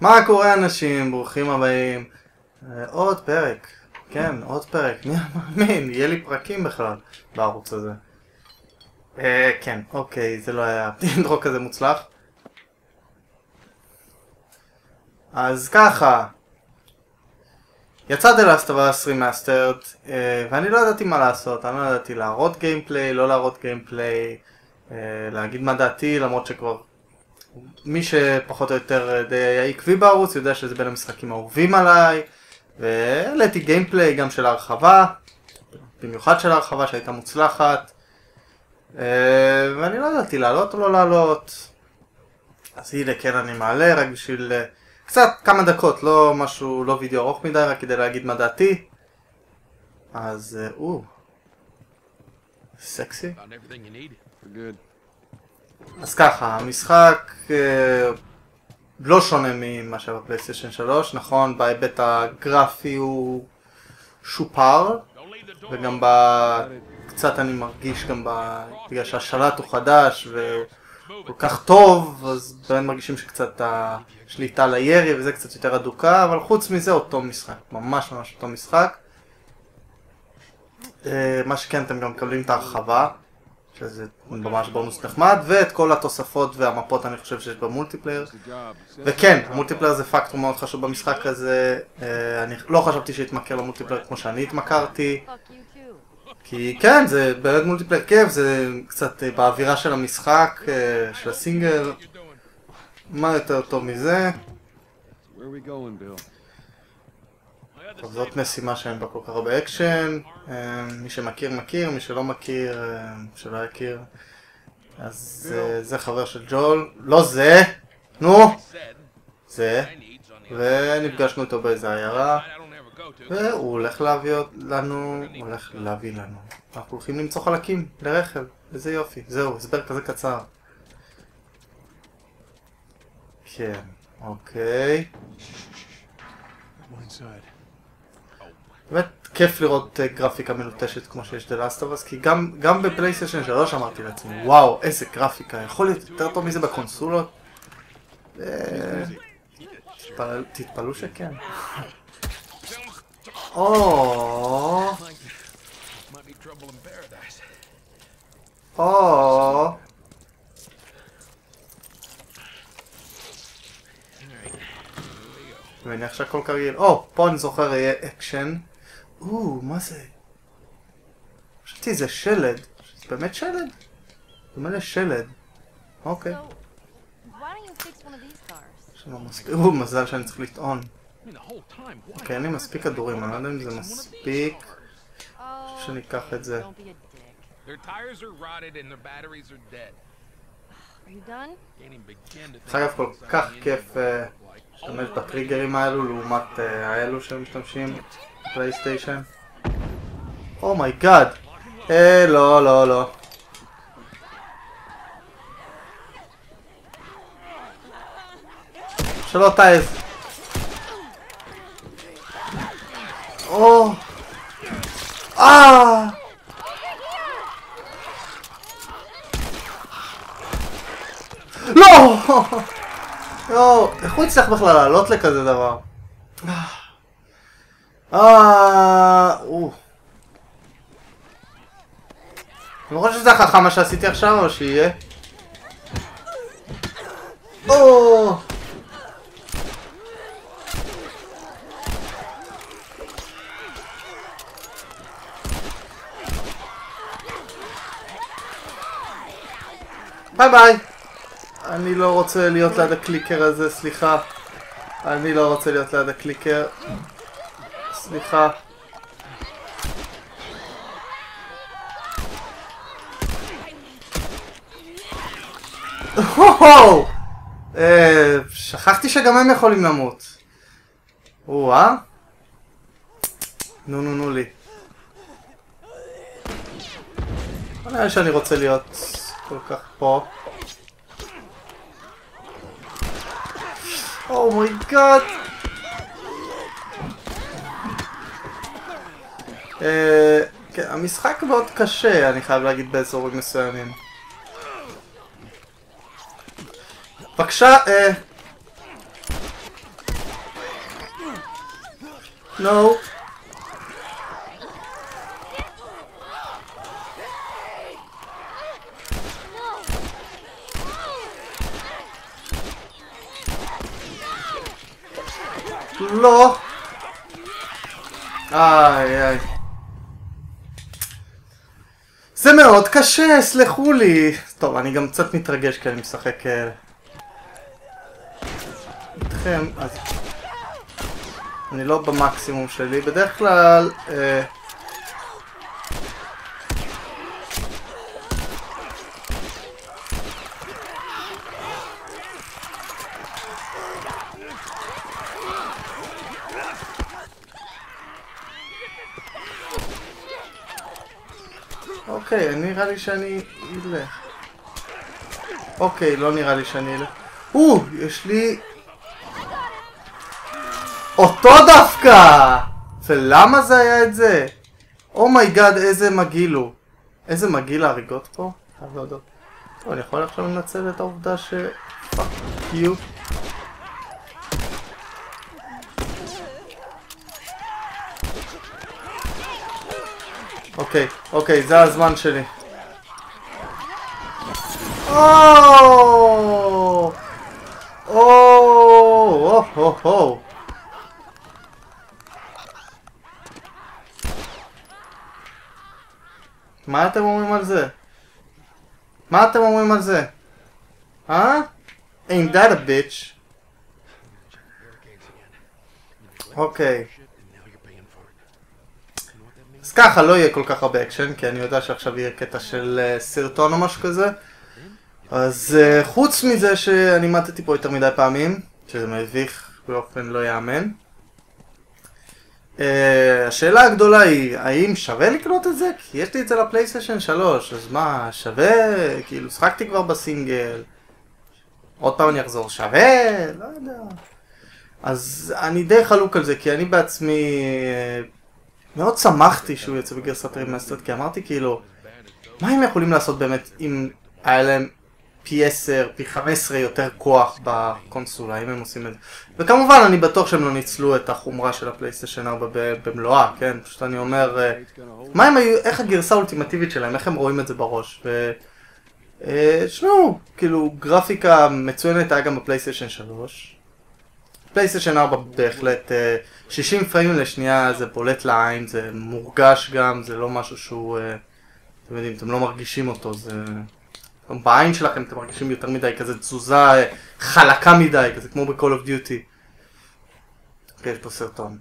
מה קורה אנשים? ברוכים הבאים. אה, עוד פרק. כן, עוד פרק. מי מאמין? יהיה לי פרקים בכלל בערוץ הזה. אה, כן, אוקיי, זה לא היה אינטרו כזה מוצלח. אז ככה. יצא The Last of Us Remastered, ואני לא ידעתי מה לעשות, אני לא ידעתי להראות גיימפליי, לא להראות גיימפליי, אה, להגיד מה דעתי, למרות שכבר מי שפחות או יותר די היה עקבי בערוץ יודע שזה בין המשחקים האהובים עליי, והעליתי גיימפליי גם של ההרחבה, במיוחד של ההרחבה שהייתה מוצלחת, אה, ואני לא ידעתי לעלות או לא לעלות, אז הנה כן אני מעלה רק בשביל... אה, קצת כמה דקות, לא משהו, לא וידאו ארוך מדי, רק כדי להגיד מה דעתי. אז, אה, או, סקסי. אז ככה, המשחק אה, לא שונה ממה שהיה בפלייסטיישן 3, נכון, בהיבט הגרפי הוא שופר, וגם ב... קצת אני מרגיש גם ב... בגלל שהשלט הוא חדש וכל כך טוב, אז באמת מרגישים שקצת השליטה לירי וזה קצת יותר אדוקה, אבל חוץ מזה אותו משחק, ממש ממש אותו משחק. אה, מה שכן, אתם גם מקבלים את ההרחבה. שזה ממש בונוס נחמד, ואת כל התוספות והמפות אני חושב שיש ב multiplayer. וכן, ה multiplayer זה פקטור מאוד חשוב במשחק הזה, אה, אני לא חשבתי שאתמכר ל multiplayer כמו שאני התמכרתי. כי כן, זה באמת multiplayer כיף, זה קצת אה, באווירה של המשחק, אה, של הסינגל. מה יותר טוב מזה? טוב, זאת משימה שאין בה כל כך הרבה אקשן, אה, מי שמכיר מכיר, מי שלא מכיר, אה, שלא יכיר. אז אה, זה חבר של ג'ול, לא זה, נו, זה, ונפגשנו איתו באיזה עיירה, והוא הולך להביא לנו, הוא הולך להביא לנו. אנחנו הולכים למצוא חלקים לרכב, איזה יופי, זהו, הסבר כזה קצר. כן, אוקיי. באמת כיף לראות uh, גרפיקה מלוטשת כמו שיש The Last of Us, כי גם, גם בפלייסטיישן 3 אמרתי לעצמי, וואו, איזה גרפיקה, יכול להיות יותר טוב מזה בקונסולות? אה, תתפלאו שכן. או... או... אני מניח שהכל כרגיל. או, פה אני זוכר יהיה אקשן. או, מה זה? חשבתי זה שלד. זה באמת שלד? זה מלא שלד. אוקיי. יש לנו מספיק... או, מזל שאני צריך לטעון. אוקיי, אין לי מספיק כדורים, אני לא יודע אם זה מספיק. אני חושב שאני אקח את זה. דרך אגב, כל כך כיף להשתמש בטריגרים האלו לעומת האלו שמשתמשים ב PlayStation. Oh my God! אה, לא, לא, לא. שלא תעז. או! אה! לא! לא, איך הוא יצטרך בכלל לעלות לכזה דבר? אה... אני לא חושב שזה החכם מה שעשיתי עכשיו, או שיהיה? או... ביי ביי אני לא רוצה להיות ליד הקליקר הזה, סליחה. אני לא רוצה להיות ליד הקליקר. סליחה. אה, שכחתי שגם הם יכולים למות. או-אה. נו נו נו לי. לא נראה שאני רוצה להיות כל כך פה. oh my god! כן, המשחק מאוד קשה, אני חייב להגיד באזורים מסוימים. בבקשה, אה... נו. לא. איי איי. זה מאוד קשה, סלחו לי. טוב, אני גם קצת מתרגש כי אני משחק אה, איתכם, אז... אני לא במקסימום שלי. בדרך כלל... אה... אוקיי, נראה לי שאני אלך. אוקיי, לא נראה לי שאני אלך. או, יש לי... אותו דווקא! ולמה זה היה את זה? oh my god, oh איזה מגעיל הוא. איזה מגעיל ההריגות פה? חייב להודות. טוב, אני יכול עכשיו לנצל את העובדה ש... fuck you. אוקיי, אוקיי, זה הזמן שלי. או! או! או! או! מה אתם אומרים על זה? מה אתם אומרים על זה? אה? ain't that a bitch? אוקיי. אז ככה לא יהיה כל כך הרבה אקשן, כי אני יודע שעכשיו יהיה קטע של אה, סרטון או משהו כזה. אז אה, חוץ מזה שאני מתתי פה יותר מדי פעמים, שזה מביך באופן לא יאמן. אה, השאלה הגדולה היא, האם שווה לקנות את זה? כי יש לי את זה לפלייסטיישן 3, אז מה, שווה? כאילו, שחקתי כבר בסינגל. עוד פעם אני אחזור, שווה? לא יודע. אז אני די חלוק על זה, כי אני בעצמי מאוד שמחתי שהוא יצא בגרסת remastered, כי אמרתי כאילו, מה הם יכולים לעשות באמת אם היה להם פי 10, פי 15 יותר כוח בקונסולה, אם הם עושים את זה. וכמובן, אני בטוח שהם לא ניצלו את החומרה של הפלייסטיישן 4 במלואה, כן? פשוט אני אומר, אה, מה הם היו, איך הגרסה האולטימטיבית שלהם, איך הם רואים את זה בראש. ו... תשמעו, אה, כאילו, גרפיקה מצוינת היה גם בפלייסטיישן 3. פלייסטיישן 4 בהחלט 60 אה, פריימים לשנייה זה בולט לעין, זה מורגש גם, זה לא משהו שהוא, אה, אתם יודעים, אתם לא מרגישים אותו, זה... בעין שלכם אתם מרגישים יותר מדי, כזה תזוזה אה, חלקה מדי, כזה כמו ב-call of duty. אוקיי, יש פה סרטון.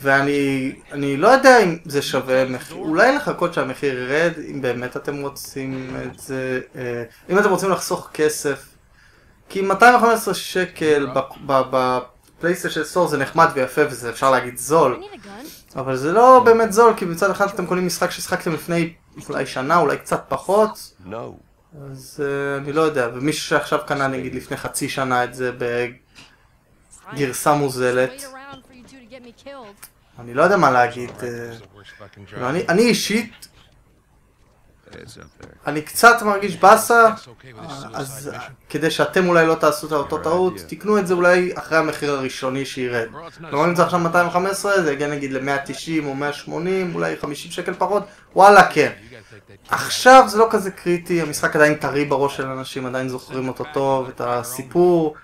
ואני אני לא יודע אם זה שווה מחיר, אולי לחכות שהמחיר ירד, אם באמת אתם רוצים את זה, אם אתם רוצים לחסוך כסף כי 215 שקל בפלייסטיישן סטור זה נחמד ויפה וזה אפשר להגיד זול. אבל זה לא באמת זול כי מצד אחד אתם קונים משחק ששחקתם לפני אולי שנה אולי קצת פחות. אז uh, אני לא יודע ומישהו שעכשיו קנה נגיד לפני חצי שנה את זה בגרסה מוזלת. אני לא יודע מה להגיד uh, אני, אני אישית אני קצת מרגיש באסה, אז כדי שאתם אולי לא תעשו את אותו טעות, תקנו את זה אולי אחרי המחיר הראשוני שירד. כלומר אם זה עכשיו 215, זה יגיע נגיד ל-190 או 180, אולי 50 שקל פחות, וואלה כן. עכשיו זה לא כזה קריטי, המשחק עדיין טרי בראש של אנשים, עדיין זוכרים אותו טוב, את הסיפור.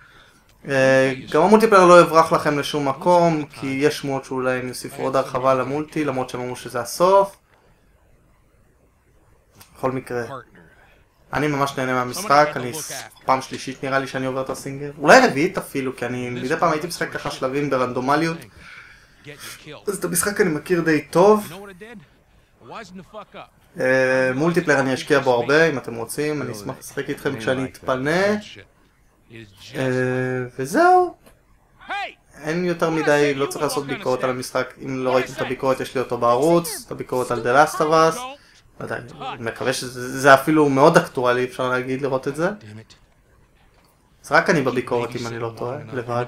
אה, גם המולטיפלר לא יברח לכם לשום מקום, כי יש שמועות שאולי הם יוסיפו עוד הרחבה למולטי, למרות שהם אמרו שזה הסוף. בכל מקרה, אני ממש נהנה מהמשחק, אני פעם שלישית נראה לי שאני עובר את הסינגל, אולי רביעית אפילו, כי אני מדי פעם הייתי משחק ככה שלבים ברנדומליות, אז את המשחק אני מכיר די טוב. אה, מולטיפלר אני אשקיע בו הרבה, אם אתם רוצים, אני אשמח לשחק איתכם כשאני אתפנה. אה, וזהו. אין יותר מדי, לא צריך לעשות ביקורת על המשחק, אם לא ראיתם את הביקורת יש לי אותו בערוץ, את הביקורת על The Last of Us. לא יודע, אני מקווה שזה אפילו מאוד אקטואלי, אפשר להגיד, לראות את זה. אז רק אני בביקורת, אם אני לא טועה, לבד.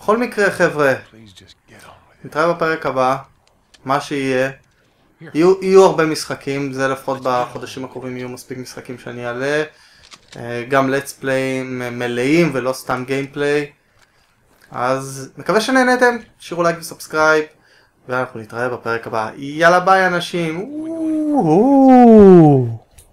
בכל מקרה, חבר'ה, נתראה בפרק הבא, מה שיהיה. יהיו, יהיו הרבה משחקים, זה לפחות בחודשים הקרובים יהיו מספיק משחקים שאני אעלה. אה, גם let's play מלאים ולא סתם gameplay. אז מקווה שנהנתם, תשאירו לייק ו subscribe, ואנחנו נתראה בפרק הבא. יאללה ביי אנשים!